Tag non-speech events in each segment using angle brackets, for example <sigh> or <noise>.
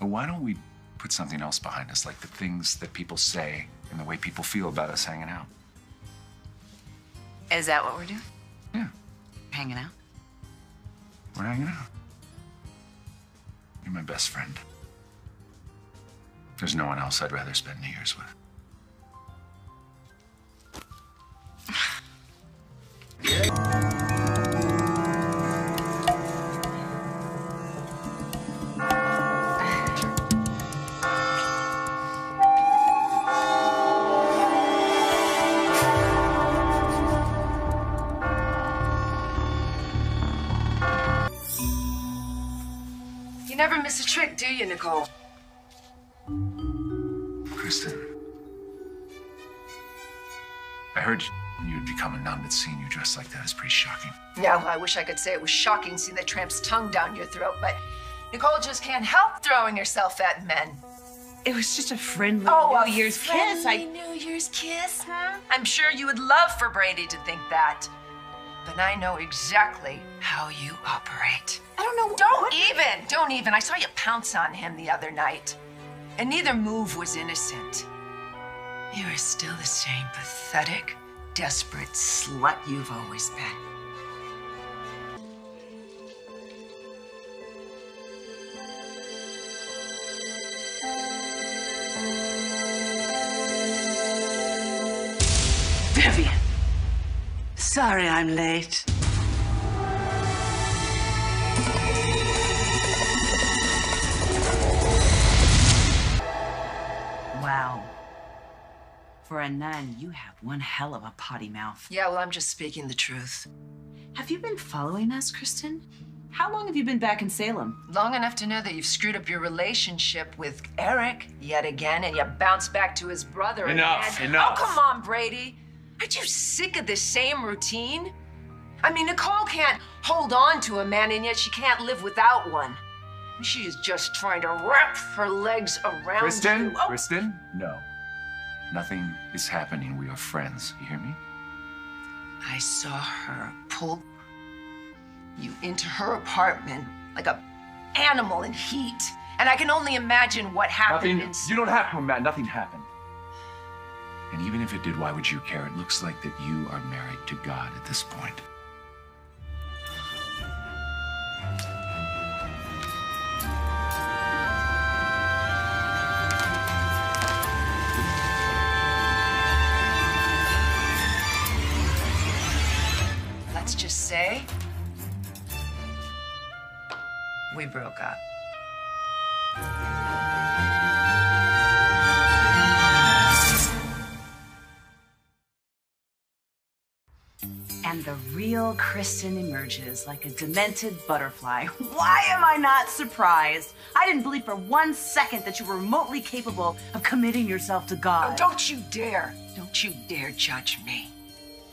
But why don't we put something else behind us, like the things that people say and the way people feel about us hanging out? Is that what we're doing? Yeah, Hanging out? we're hanging out. You're my best friend. There's no one else I'd rather spend New years with. Never miss a trick, do you, Nicole? Kristen. I heard you'd become a nun, but seeing you dressed like that is pretty shocking. Yeah, well, I wish I could say it was shocking seeing the tramp's tongue down your throat, but Nicole just can't help throwing herself at men. It was just a friendly Oh, New a Year's kiss. friendly I New Year's kiss, huh? I'm sure you would love for Brady to think that. But I know exactly how you operate. I don't know. Don't what- even, don't even. I saw you pounce on him the other night. And neither move was innocent. You are still the same pathetic, desperate slut you've always been. Sorry I'm late. Wow. For a nun, you have one hell of a potty mouth. Yeah, well, I'm just speaking the truth. Have you been following us, Kristen? How long have you been back in Salem? Long enough to know that you've screwed up your relationship with Eric yet again, and you bounce back to his brother Enough, again. Oh, enough. Oh, come on, Brady. Aren't you sick of the same routine? I mean, Nicole can't hold on to a man, and yet she can't live without one. She is just trying to wrap her legs around Kristen? you. Oh, Kristen? No. Nothing is happening. We are friends. You hear me? I saw her pull you into her apartment like a animal in heat, and I can only imagine what happened. Nothing. You don't have to imagine. Nothing happened. And even if it did, why would you care? It looks like that you are married to God at this point. Let's just say we broke up. Real Kristen emerges like a demented butterfly. <laughs> Why am I not surprised? I didn't believe for one second that you were remotely capable of committing yourself to Oh, God. don't you dare, don't you dare judge me.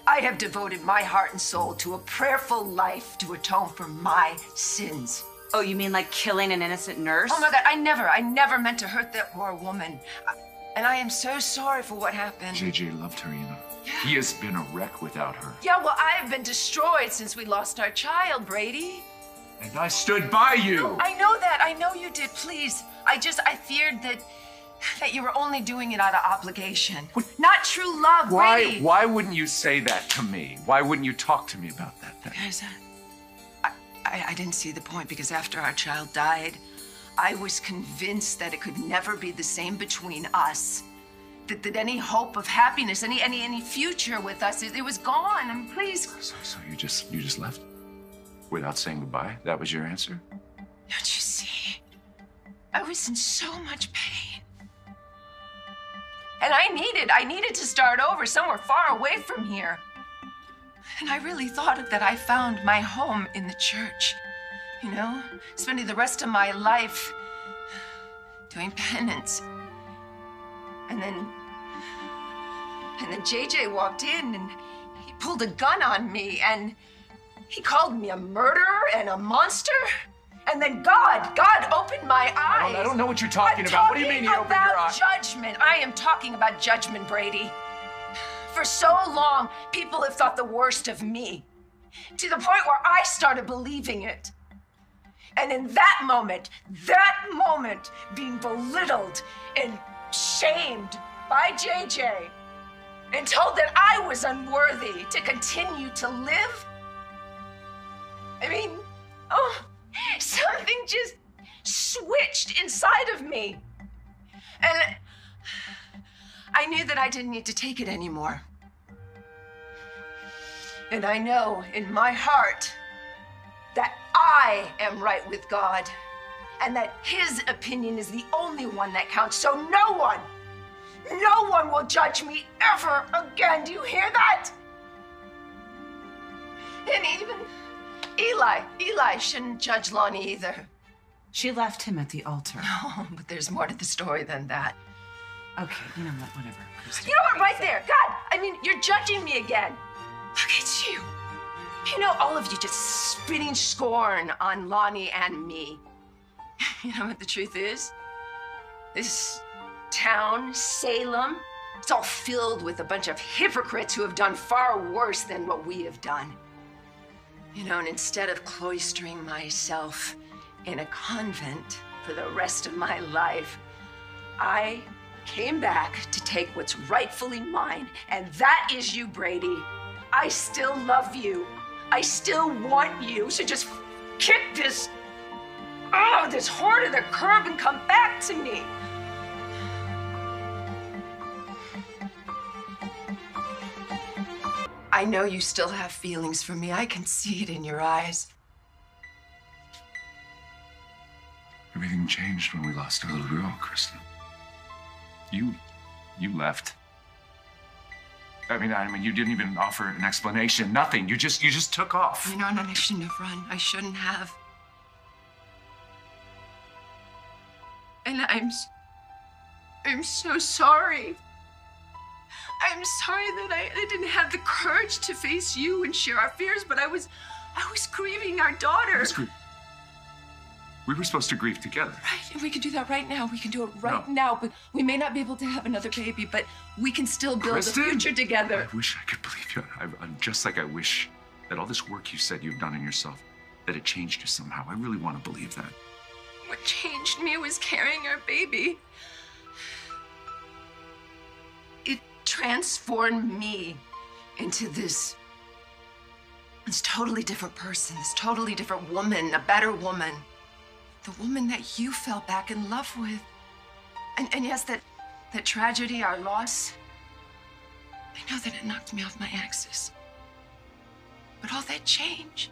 I have devoted my heart and soul to a prayerful life to atone for my sins. Oh, you mean like killing an innocent nurse? Oh my God, I never, I never meant to hurt that poor woman. I- And I am so sorry for what happened. JJ loved her, you know. He has been a wreck without her. Yeah, well, I have been destroyed since we lost our child, Brady. And I stood by you. I know that. I know you did. Please. I just, I feared that that you were only doing it out of obligation. Not true love, Why? Brady. Why wouldn't you say that to me? Why wouldn't you talk to me about that? Then? Because uh, I, I, I didn't see the point because after our child died, I was convinced that it could never be the same between us. That, that any hope of happiness, any any any future with us, it, it was gone. Mean, please. So, so you just you just left without saying goodbye? That was your answer? Don't you see? I was in so much pain. And I needed, I needed to start over somewhere far away from here. And I really thought that I found my home in the church. You know, spending the rest of my life doing penance. And then, and then JJ walked in and he pulled a gun on me and he called me a murderer and a monster. And then God, God opened my I eyes. don't, I don't know what you're talking I'm about. What do you mean talking he opened your about eyes? Judgment. I am talking about judgment, Brady. For so long, people have thought the worst of me, to the point where I started believing it. And in that moment, that moment, being belittled and shamed by JJ and told that I was unworthy to continue to live, I mean, oh, something just switched inside of me. And I knew that I didn't need to take it anymore. And I know in my heart I am right with God and that His opinion is the only one that counts. So no one, no one will judge me ever again. Do you hear that? And even Eli, Eli shouldn't judge Lani either. She left him at the altar. <laughs> Oh, but there's more to the story than that. Okay, you know what? Whatever. Kristen. You know what? Right there. God, I mean, you're judging me again. Look at you. You know, all of you just spitting scorn on Lani and me. <laughs> You know what the truth is? This town, Salem, it's all filled with a bunch of hypocrites who have done far worse than what we have done. You know, and instead of cloistering myself in a convent for the rest of my life, I came back to take what's rightfully mine, and that is you, Brady. I still love you. I still want you, so just kick this, oh, this whore to the curb and come back to me. I know you still have feelings for me. I can see it in your eyes. Everything changed when we lost our little girl, Kristen. You, you left. I mean, I mean, you didn't even offer an explanation. Nothing. You just, you just took off. You know, and I shouldn't have run. I shouldn't have. And I'm, I'm so sorry. I'm sorry that I, I didn't have the courage to face you and share our fears, but I was, I was grieving our daughter. Let's grieve. We were supposed to grieve together. Right, and we can do that right now. We can do it right No. now, but we may not be able to have another baby, but we can still build Kristen! a future together. I wish I could believe you. I, I'm just like I wish that all this work you said you've done in yourself, that it changed you somehow. I really want to believe that. What changed me was carrying our baby. It transformed me into this this totally different person, this totally different woman, a better woman. The woman that you fell back in love with. And, and yes, that, that tragedy, our loss, I know that it knocked me off my axis. But all that change,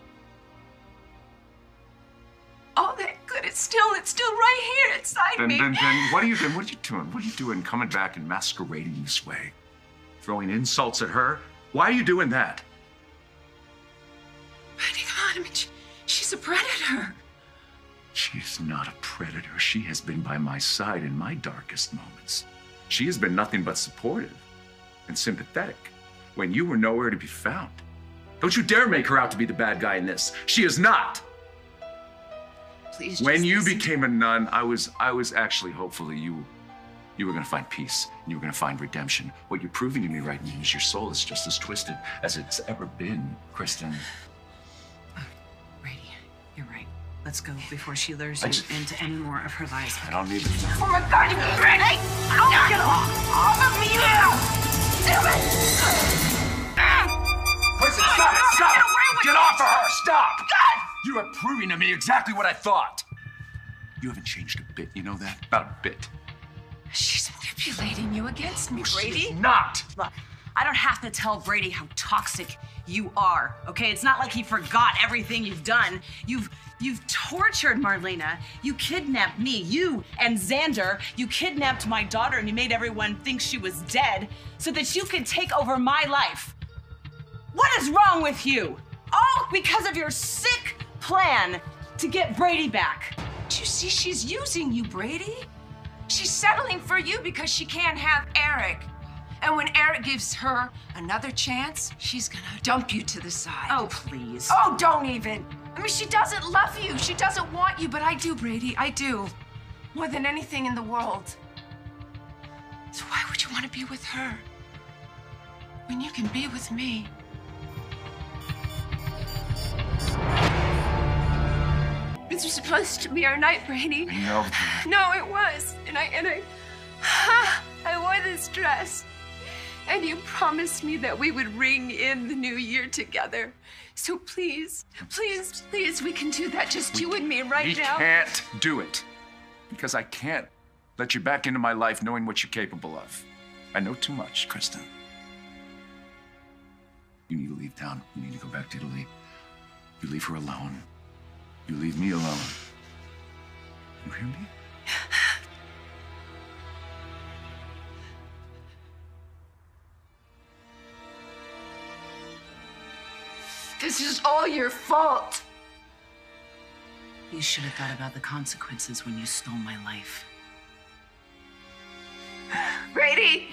all that good, it's still, it's still right here inside Then, me. then, then, what are you doing? What are you doing? What are you doing coming back and masquerading this way? Throwing insults at her? Why are you doing that? Betty, come I mean, she, she's a predator. She is not a predator. She has been by my side in my darkest moments. She has been nothing but supportive and sympathetic when you were nowhere to be found. Don't you dare make her out to be the bad guy in this. She is not. Please. When you listen. became a nun, I was I was actually hopeful that you you were going to find peace and you were going to find redemption. What you're proving to me right now is your soul is just as twisted as it's ever been, Kristen. Let's go before she lures you just- into any more of her lies. I don't need to Oh my God, you Brady! Oh, get off, off of me now! Damn it! Kristen, stop it! Stop Get it! away with Get off of her! Stop! God! You are proving to me exactly what I thought. You haven't changed a bit, you know that? About a bit. She's manipulating you against me, Brady. She is not! Look, I don't have to tell Brady how toxic you are, okay? It's not like he forgot everything you've done. You've you've tortured Marlena. You kidnapped me, you and Xander. You kidnapped my daughter and you made everyone think she was dead so that you could take over my life. What is wrong with you? All because of your sick plan to get Brady back. Do you see she's using you, Brady? She's settling for you because she can't have Eric. And when Eric gives her another chance, she's gonna dump you to the side. Oh, please. Oh, don't even. I mean, she doesn't love you. She doesn't want you, but I do, Brady. I do. More than anything in the world. So why would you want to be with her when you can be with me? This was supposed to be our night, Brady. I know that. No, it was. And I and I <sighs> I wore this dress. And you promised me that we would ring in the new year together. So please, please, please, we can do that. Just you and me right we now. can't do it. Because I can't let you back into my life knowing what you're capable of. I know too much, Kristen. You need to leave town. You need to go back to Italy. You leave her alone. You leave me alone. You hear me? This is all your fault. You should have thought about the consequences when you stole my life. Brady.